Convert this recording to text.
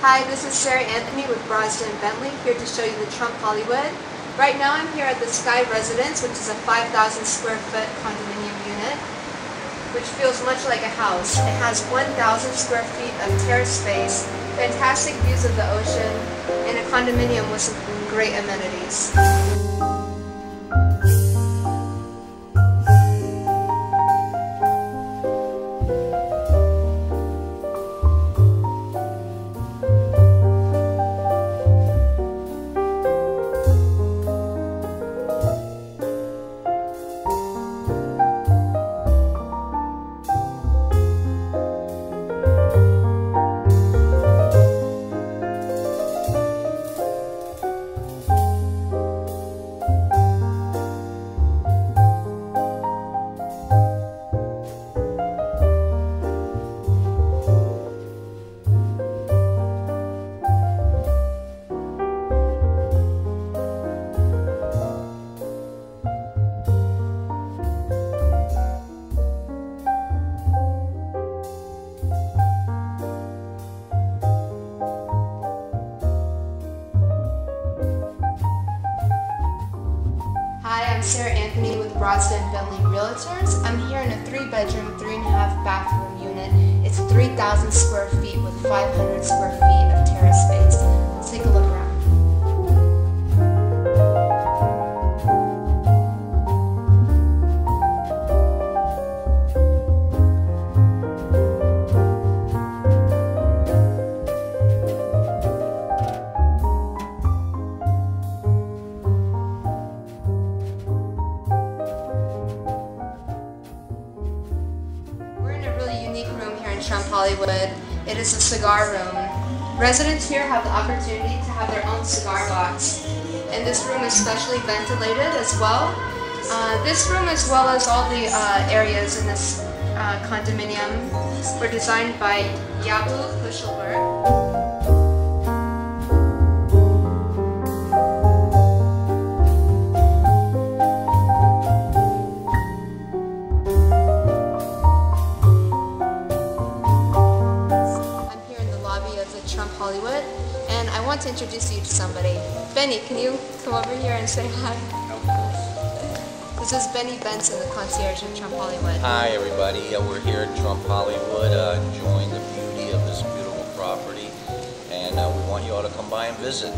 Hi, this is Sarah Anthony with Brosda and Bentley, here to show you the Trump Hollywood. Right now I'm here at the Sky Residence, which is a 5,000 square foot condominium unit, which feels much like a house. It has 1,000 square feet of terrace space, fantastic views of the ocean, and a condominium with some great amenities. I'm Sarah Anthony with Brosda and Bentley Realtors. I'm here in a three bedroom, three and a half bathroom unit. It's 3,000 square feet with 500 square feet in Trump Hollywood. It is a cigar room. Residents here have the opportunity to have their own cigar box. And this room is specially ventilated as well. Uh, this room as well as all the uh, areas in this uh, condominium were designed by Yabu Pushelberg. Want to introduce you to somebody. Benny, can you come over here and say hi? Of course. This is Benny Benson, the concierge of Trump Hollywood. Hi, everybody. Uh, we're here at Trump Hollywood, uh, enjoying the beauty of this beautiful property, and uh, we want you all to come by and visit.